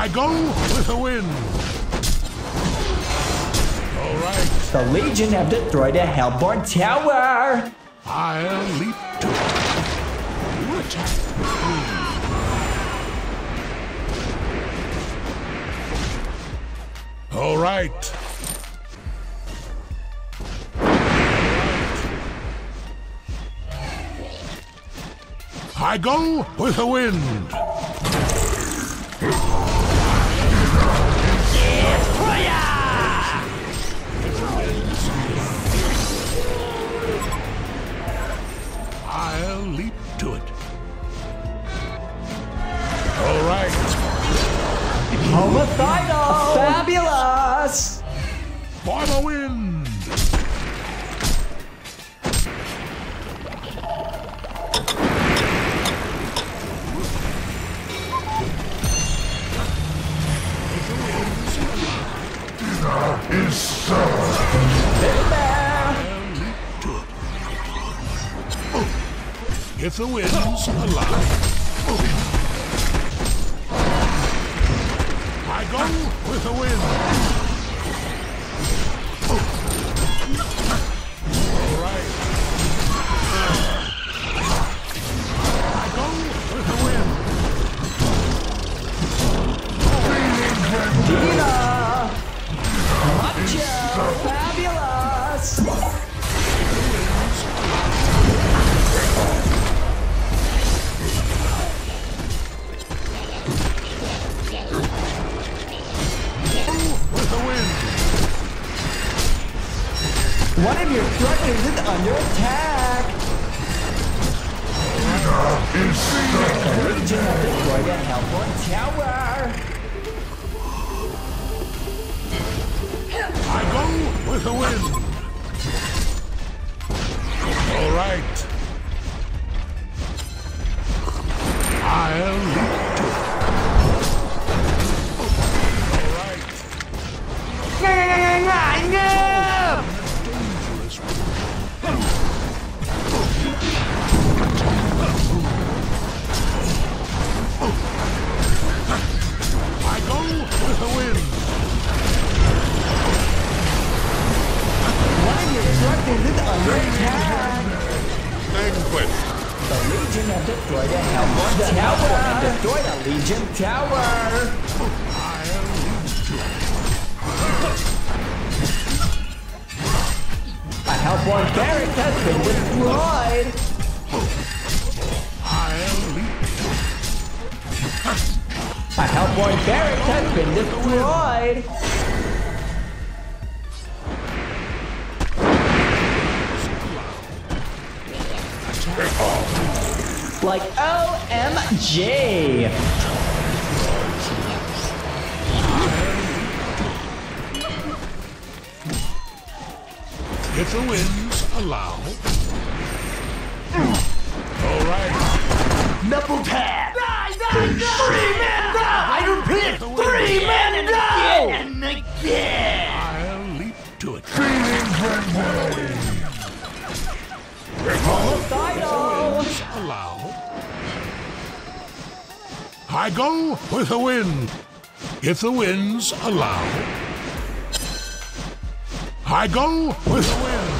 I go with the wind. All right, The Legion have destroyed a Hellborn tower. I'll leap to it. All right. I go with the wind. Is so. If the winds allow. I go with the wind. The wind. Barracks has been destroyed. A Hellborn barracks has been destroyed. Like OMG. If the winds allow. All right. Knuckle tap! Three men go! I repeat, three men go! And again! I'll leap to it. Homicidal. Winds allow. I go with the wind. If the winds allow. I go with the wind.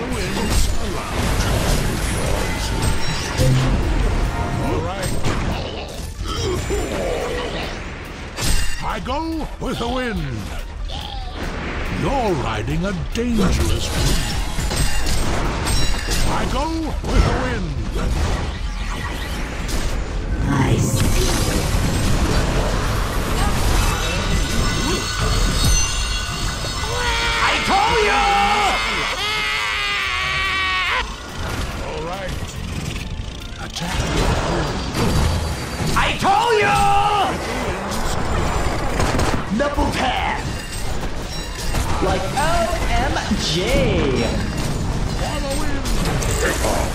I go with the wind. You're riding a dangerous wind. I go with the wind. I told you! Double tap! Like OMG! Follow him!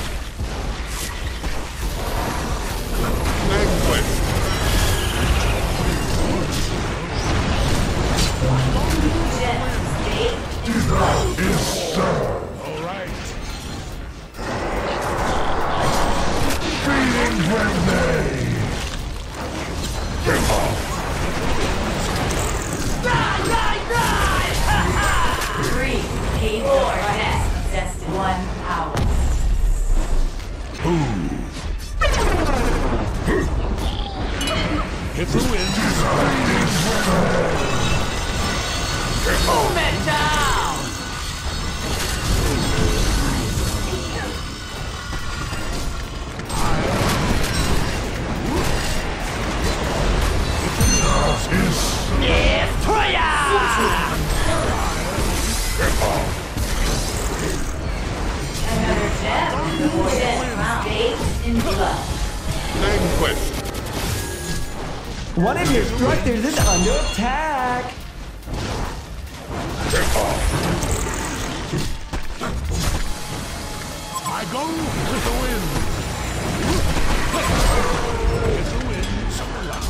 Your structures is under attack! I go with the wind. If the winds allow.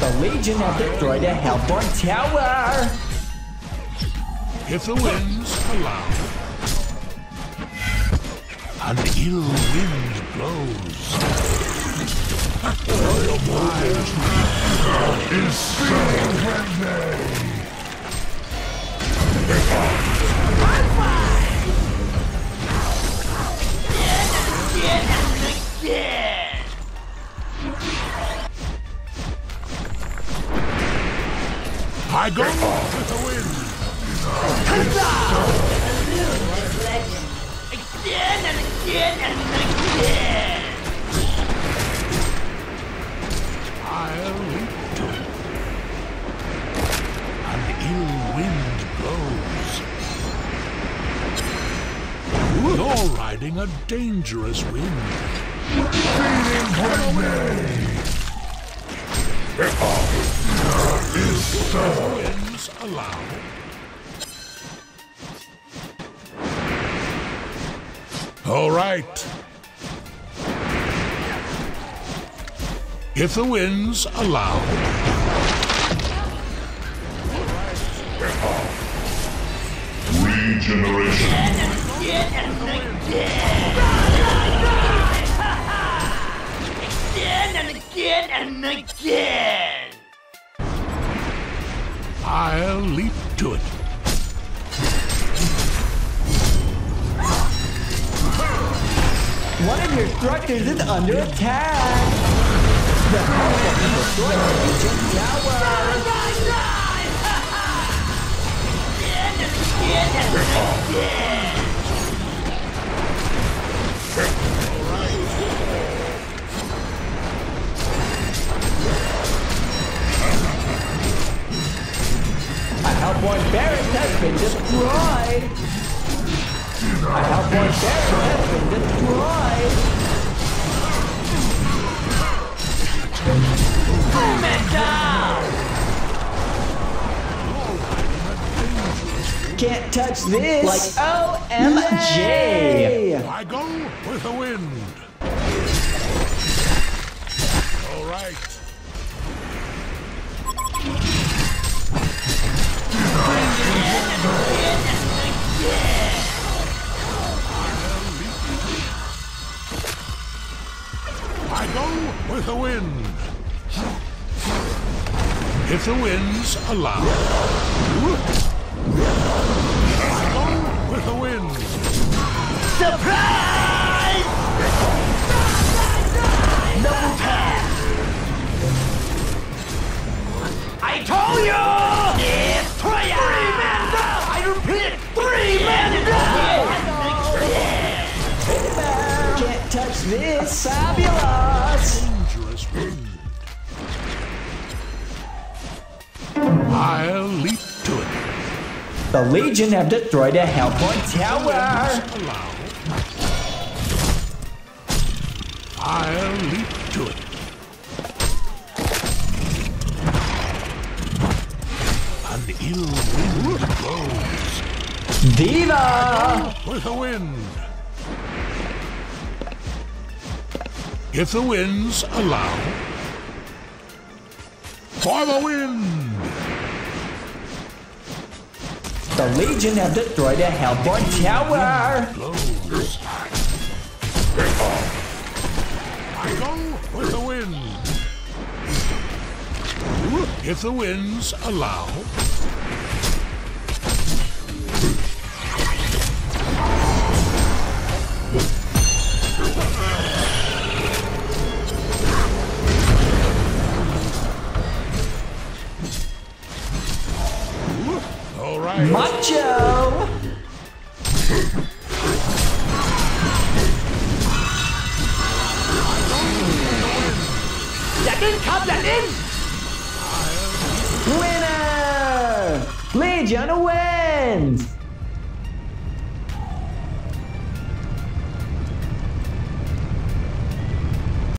The Legion have destroyed a Hellborn tower! If the winds allow. An ill wind blows. Feeding Wednesday! I riding a dangerous wind. Feeding Wednesday! Winds allow. All right. If the winds allow. Regeneration! Again and again. Again and again. I'll leap to it. One of your structures is under attack! The Hellborn have destroyed the Legion tower! Again and again. Hellborn barracks has been destroyed! A Hellborn barracks has been destroyed! Boom it down. Can't touch this! Like OMG! I go with the wind. All If the winds allow. Go with the wind. Surprise! I'll leap to it. The Legion have destroyed a Hellborn tower. I'll leap to it. An ill wind blows. Diva! With the wind. If the winds allow, for the wind! The Legion have destroyed the Hellborn Tower! Go with the wind. If the winds allow.